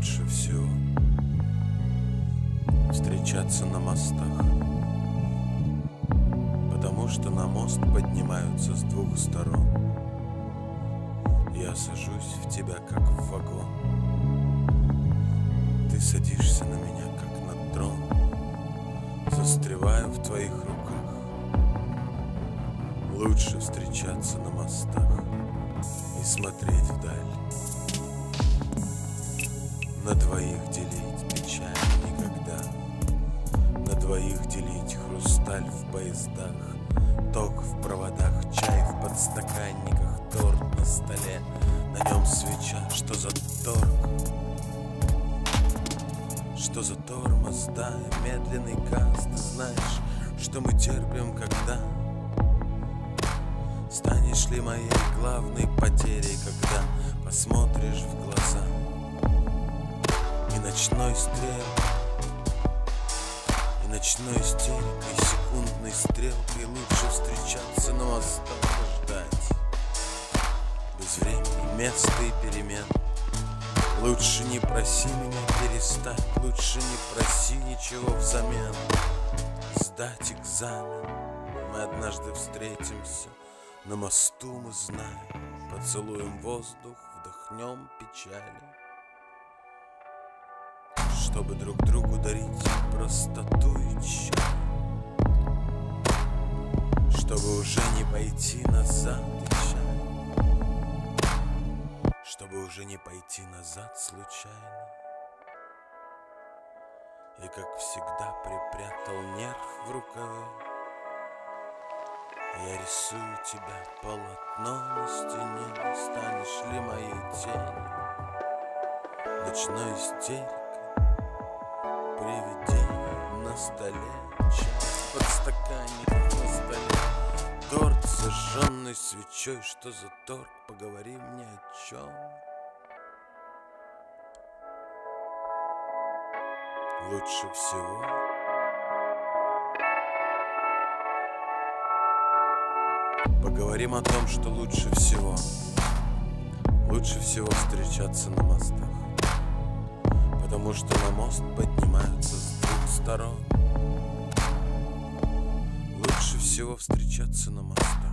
Лучше всего встречаться на мостах. Потому что на мост поднимаются с двух сторон. Я сажусь в тебя, как в вагон. Ты садишься на меня, как на трон. Застреваю в твоих руках. Лучше встречаться на мостах И смотреть вдаль На двоих делить печаль никогда. На двоих делить хрусталь в поездах. Ток в проводах, чай в подстаканниках Торт на столе, на нем свеча Что за торг? Что за тормоз, да, медленный газ Ты знаешь, что мы терпим, когда? Станешь ли моей главной потерей, когда посмотришь в глаза И ночной стрел, и ночной истерикой, секундной стрелкой Лучше встречаться мостах и ждать. Без времени, места и перемен. Лучше не проси меня перестать. Лучше не проси ничего взамен. Сдать экзамен. Мы однажды встретимся На мосту мы знаем. Поцелуем воздух, вдохнем печали Чтобы друг другу дарить простоту и тщать Чтобы уже не пойти назад и чтобы уже не пойти назад случайно. И как всегда припрятал нерв в рукаве, Я рисую тебя полотно на стене, Станешь ли моей тенью, ночной истерикой, Привидение на столе, чай под стаканником на столе, Торт, зажженный свечой, что за торг, поговори мне о чем. Лучше всего Поговорим о том, что лучше всего. Лучше всего встречаться на мостах. Потому что на мост поднимаются с двух сторон. Лучше всего встречаться на мостах